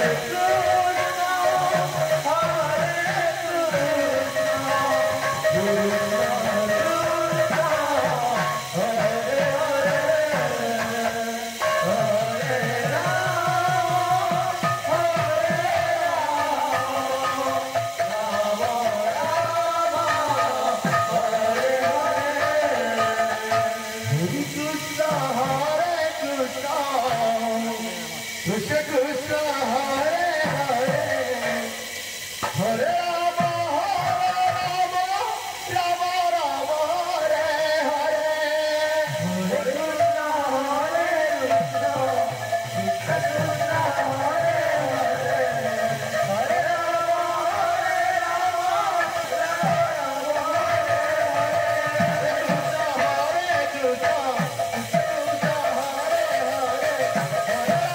Yeah. Yeah.